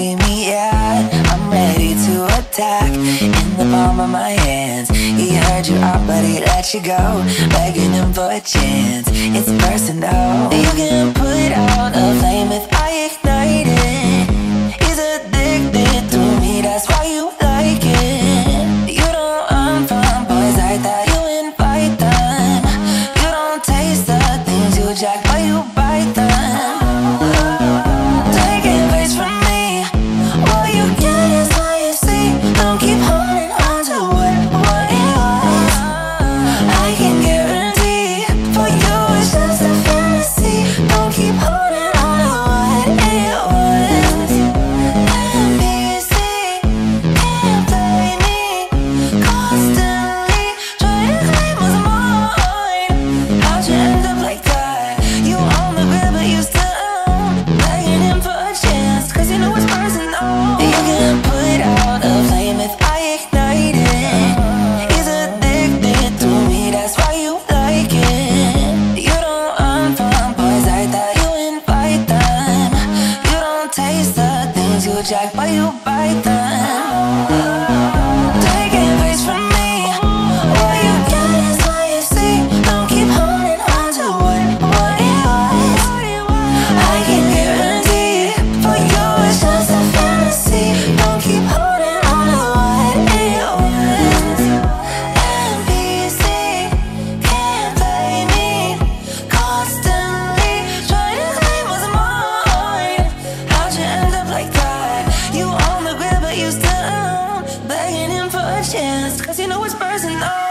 Baby, me out. I'm ready to attack. In the palm of my hands. He heard you out, but he let you go. Begging him for a chance. It's personal. taste the things you jack, but you bite them. chance, cause you know it's personal.